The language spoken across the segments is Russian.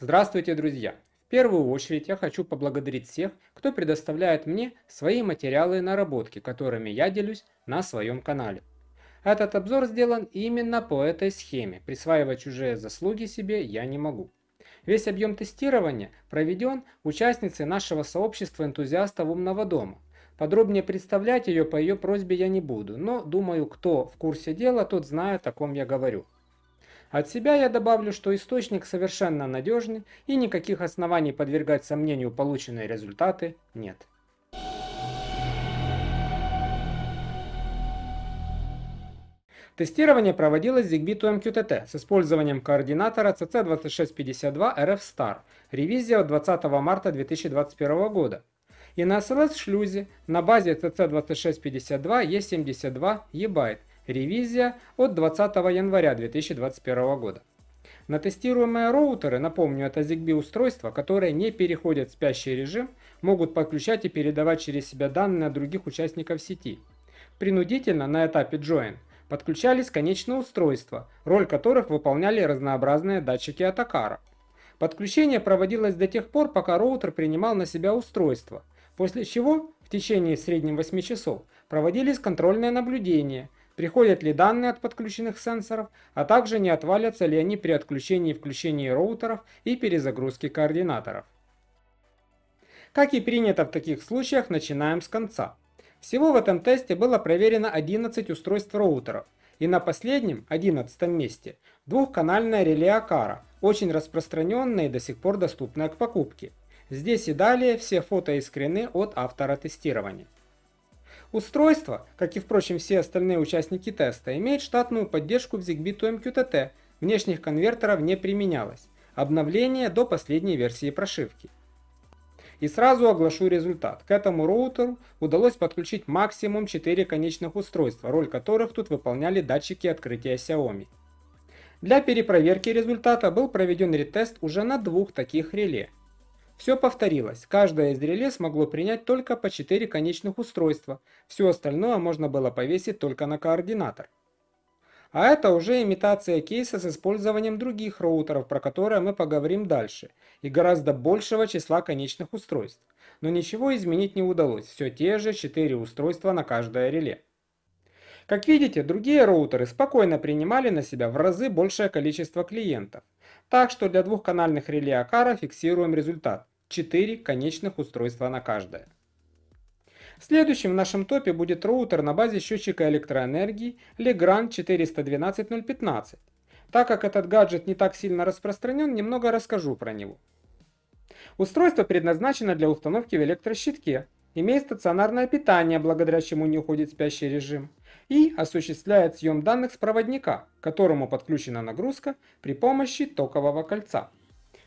Здравствуйте, друзья! В первую очередь я хочу поблагодарить всех, кто предоставляет мне свои материалы и наработки, которыми я делюсь на своем канале. Этот обзор сделан именно по этой схеме, присваивать чужие заслуги себе я не могу. Весь объем тестирования проведен участницей нашего сообщества энтузиастов умного дома. Подробнее представлять ее по ее просьбе я не буду, но думаю, кто в курсе дела, тот знает, о ком я говорю. От себя я добавлю, что источник совершенно надежный и никаких оснований подвергать сомнению полученные результаты нет. Тестирование проводилось ZigBee MQTT с использованием координатора CC2652 RF Star, ревизия от 20 марта 2021 года. И на SLS-шлюзе на базе CC2652 E72 EByte, ревизия от 20 января 2021 года. На тестируемые роутеры, напомню, это ZigBee устройства, которые не переходят в спящий режим, могут подключать и передавать через себя данные других участников сети. Принудительно на этапе Join – подключались конечные устройства, роль которых выполняли разнообразные датчики Атакара. Подключение проводилось до тех пор, пока роутер принимал на себя устройство, после чего в течение в среднем 8 часов проводились контрольные наблюдения, приходят ли данные от подключенных сенсоров, а также не отвалятся ли они при отключении и включении роутеров и перезагрузке координаторов. Как и принято в таких случаях, начинаем с конца. Всего в этом тесте было проверено 11 устройств роутеров, и на последнем, 11 месте, двухканальное реле Акара, очень распространенное и до сих пор доступное к покупке. Здесь и далее все фото и скрины от автора тестирования. Устройство, как и впрочем все остальные участники теста, имеет штатную поддержку в ZigBee MQTT, внешних конвертеров не применялось, обновление до последней версии прошивки. И сразу оглашу результат. К этому роутеру удалось подключить максимум 4 конечных устройства, роль которых тут выполняли датчики открытия Xiaomi. Для перепроверки результата был проведен ретест уже на двух таких реле. Все повторилось, каждое из реле смогло принять только по 4 конечных устройства, все остальное можно было повесить только на координатор. А это уже имитация кейса с использованием других роутеров, про которые мы поговорим дальше, и гораздо большего числа конечных устройств. Но ничего изменить не удалось, все те же 4 устройства на каждое реле. Как видите, другие роутеры спокойно принимали на себя в разы большее количество клиентов. Так что для двухканальных реле Акара фиксируем результат – 4 конечных устройства на каждое. Следующим в нашем топе будет роутер на базе счетчика электроэнергии Legrand 412015. Так как этот гаджет не так сильно распространен, немного расскажу про него. Устройство предназначено для установки в электрощитке, имеет стационарное питание, благодаря чему не уходит спящий режим, и осуществляет съем данных с проводника, к которому подключена нагрузка при помощи токового кольца.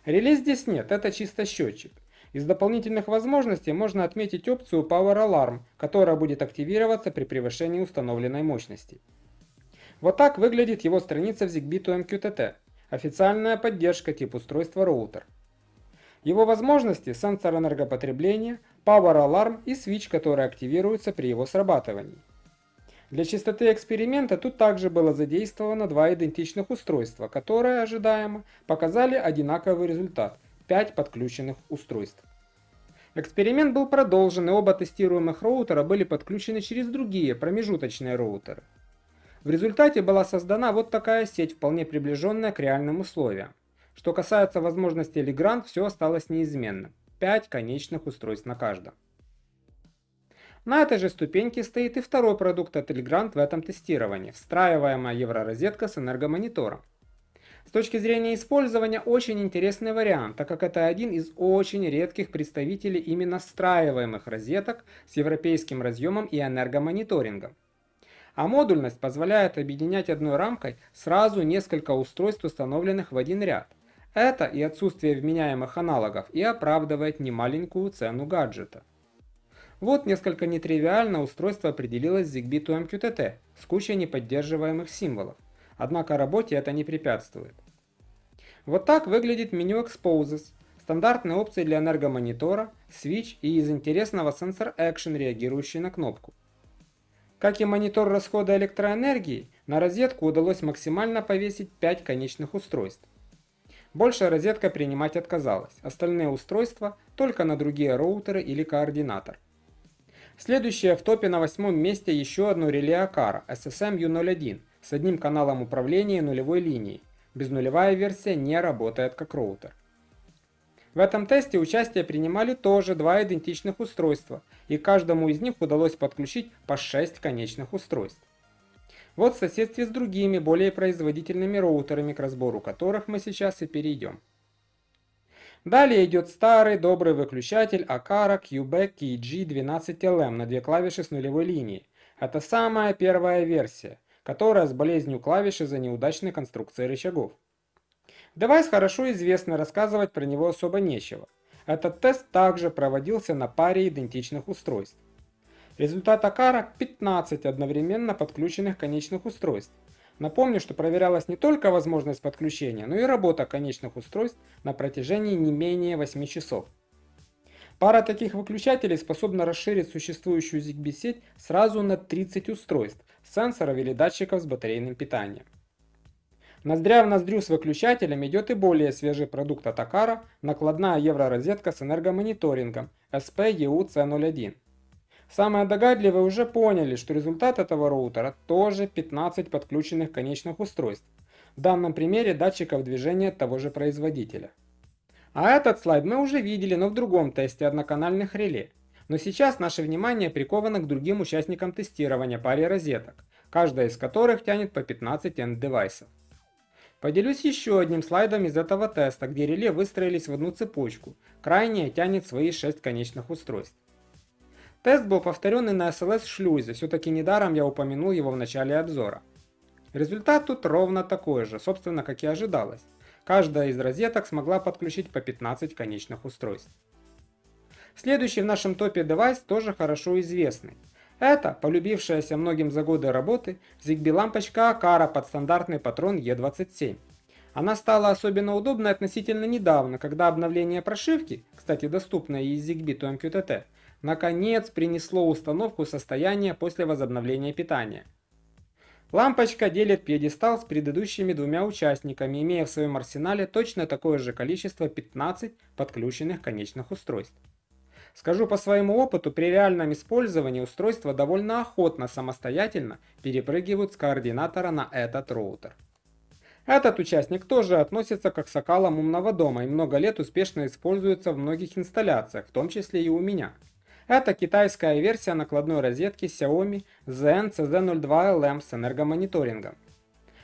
Реле здесь нет, это чисто счетчик. Из дополнительных возможностей можно отметить опцию Power Alarm, которая будет активироваться при превышении установленной мощности. Вот так выглядит его страница в ZigBee MQTT. Официальная поддержка тип устройства роутер. Его возможности – сенсор энергопотребления, Power Alarm и свич, который активируется при его срабатывании. Для чистоты эксперимента тут также было задействовано два идентичных устройства, которые, ожидаемо, показали одинаковый результат – 5 подключенных устройств. Эксперимент был продолжен, и оба тестируемых роутера были подключены через другие промежуточные роутеры. В результате была создана вот такая сеть, вполне приближенная к реальным условиям. Что касается возможности Legrand, все осталось неизменным. 5 конечных устройств на каждом. На этой же ступеньке стоит и второй продукт от Legrand в этом тестировании – встраиваемая евророзетка с энергомонитором. С точки зрения использования очень интересный вариант, так как это один из очень редких представителей именно встраиваемых розеток с европейским разъемом и энергомониторингом. А модульность позволяет объединять одной рамкой сразу несколько устройств, установленных в один ряд. Это и отсутствие вменяемых аналогов и оправдывает немаленькую цену гаджета. Вот несколько нетривиально устройство определилось ZigBee to MQTT с кучей неподдерживаемых символов. Однако работе это не препятствует. Вот так выглядит меню Exposes, стандартные опции для энергомонитора, switch и из интересного сенсор Action, реагирующий на кнопку. Как и монитор расхода электроэнергии, на розетку удалось максимально повесить 5 конечных устройств. Больше розетка принимать отказалась, остальные устройства только на другие роутеры или координатор. Следующее в топе на восьмом месте еще одно реле Акара SSM U01 с одним каналом управления нулевой линией. Безнулевая версия не работает как роутер. В этом тесте участие принимали тоже два идентичных устройства, и каждому из них удалось подключить по 6 конечных устройств. Вот в соседстве с другими, более производительными роутерами, к разбору которых мы сейчас и перейдем. Далее идет старый добрый выключатель Aqara QBKG12LM на две клавиши с нулевой линией. Это самая первая версия, которая с болезнью клавиш из-за неудачной конструкции рычагов. Девайс хорошо известный, рассказывать про него особо нечего. Этот тест также проводился на паре идентичных устройств. Результат Акара 15 одновременно подключенных конечных устройств. Напомню, что проверялась не только возможность подключения, но и работа конечных устройств на протяжении не менее 8 часов. Пара таких выключателей способна расширить существующую ZigBee сеть сразу на 30 устройств, сенсоров или датчиков с батарейным питанием. Ноздря в ноздрю с выключателем идет и более свежий продукт от Акара – накладная евророзетка с энергомониторингом SPEU-C01. Самые догадливые уже поняли, что результат этого роутера тоже 15 подключенных конечных устройств. В данном примере датчиков движения того же производителя. А этот слайд мы уже видели, но в другом тесте одноканальных реле. Но сейчас наше внимание приковано к другим участникам тестирования паре розеток, каждая из которых тянет по 15 энд-девайсов. Поделюсь еще одним слайдом из этого теста, где реле выстроились в одну цепочку. Крайняя тянет свои 6 конечных устройств. Тест был повторенный на SLS-шлюзе, все-таки недаром я упомянул его в начале обзора. Результат тут ровно такой же, собственно, как и ожидалось. Каждая из розеток смогла подключить по 15 конечных устройств. Следующий в нашем топе девайс тоже хорошо известный. Это полюбившаяся многим за годы работы ZigBee лампочка Акара под стандартный патрон E27. Она стала особенно удобной относительно недавно, когда обновление прошивки, кстати доступное из ZigBee to MQTT, наконец принесло установку состояния после возобновления питания. Лампочка делит пьедестал с предыдущими двумя участниками, имея в своем арсенале точно такое же количество 15 подключенных конечных устройств. Скажу по своему опыту, при реальном использовании устройства довольно охотно самостоятельно перепрыгивают с координатора на этот роутер. Этот участник тоже относится к аксакалам умного дома и много лет успешно используется в многих инсталляциях, в том числе и у меня. Это китайская версия накладной розетки Xiaomi ZN CZ02LM с энергомониторингом.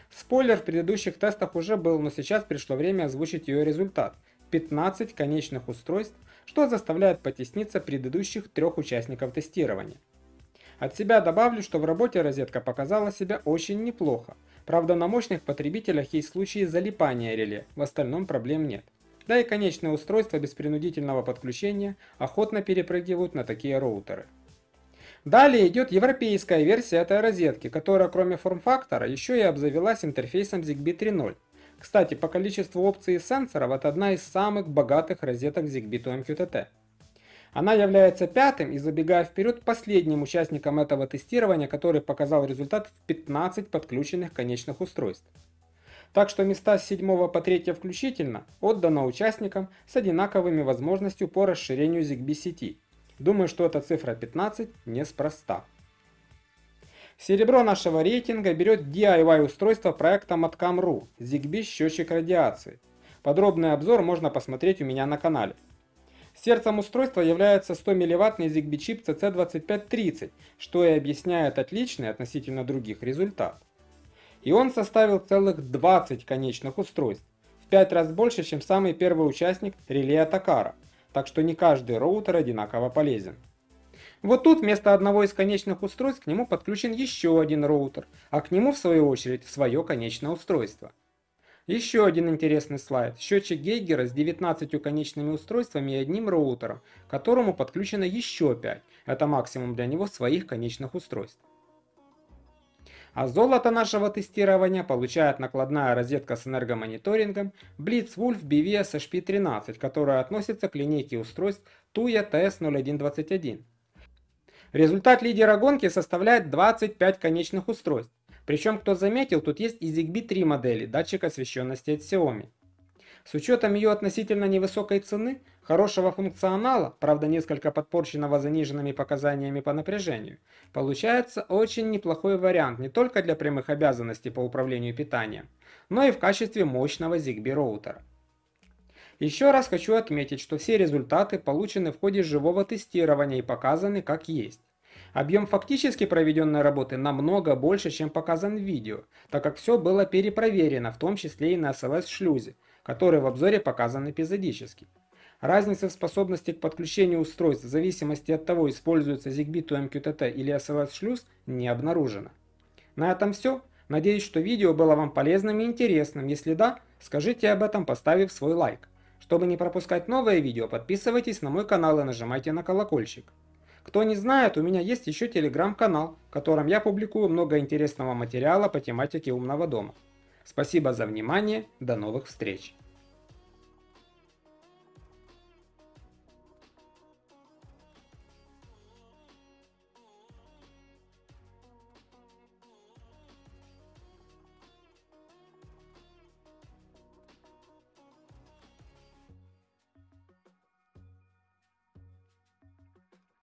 Спойлер в предыдущих тестах уже был, но сейчас пришло время озвучить ее результат. 15 конечных устройств что заставляет потесниться предыдущих трех участников тестирования. От себя добавлю, что в работе розетка показала себя очень неплохо. Правда, на мощных потребителях есть случаи залипания реле, в остальном проблем нет. Да и конечные устройства без принудительного подключения охотно перепрыгивают на такие роутеры. Далее идет европейская версия этой розетки, которая кроме форм-фактора еще и обзавелась интерфейсом ZigBee 3.0, кстати, по количеству опций сенсоров это одна из самых богатых розеток ZigBee to MQTT. Она является пятым и, забегая вперед, последним участником этого тестирования, который показал результат в 15 подключенных конечных устройств. Так что места с 7 по 3 включительно отдано участникам с одинаковыми возможностью по расширению ZigBee сети. Думаю, что эта цифра 15 неспроста. Серебро нашего рейтинга берет DIY устройство проекта Matcam.ru ZigBee счетчик радиации. Подробный обзор можно посмотреть у меня на канале. Сердцем устройства является 100 милливаттный ZigBee чип CC2530, что и объясняет отличный относительно других результат. И он составил целых 20 конечных устройств, в 5 раз больше, чем самый первый участник реле Атакара, так что не каждый роутер одинаково полезен. Вот тут вместо одного из конечных устройств к нему подключен еще один роутер, а к нему в свою очередь свое конечное устройство. Еще один интересный слайд. Счетчик Гейгера с 19 конечными устройствами и одним роутером, к которому подключено еще 5. Это максимум для него своих конечных устройств. А золото нашего тестирования получает накладная розетка с энергомониторингом Blitzwolf BVS HP13, которая относится к линейке устройств TUYA TS0121. Результат лидера гонки составляет 25 конечных устройств. Причем, кто заметил, тут есть и ZigBee 3 модели, датчик освещенности от Xiaomi. С учетом ее относительно невысокой цены, хорошего функционала, правда несколько подпорченного заниженными показаниями по напряжению, получается очень неплохой вариант не только для прямых обязанностей по управлению питанием, но и в качестве мощного ZigBee роутера. Еще раз хочу отметить, что все результаты получены в ходе живого тестирования и показаны как есть. Объем фактически проведенной работы намного больше, чем показан в видео, так как все было перепроверено, в том числе и на SLS-шлюзе, который в обзоре показан эпизодически. Разница в способности к подключению устройств в зависимости от того, используется ZigBee to MQTT или SLS-шлюз, не обнаружено. На этом все. Надеюсь, что видео было вам полезным и интересным. Если да, скажите об этом, поставив свой лайк. Чтобы не пропускать новые видео, подписывайтесь на мой канал и нажимайте на колокольчик. Кто не знает, у меня есть еще телеграм-канал, в котором я публикую много интересного материала по тематике умного дома. Спасибо за внимание, до новых встреч!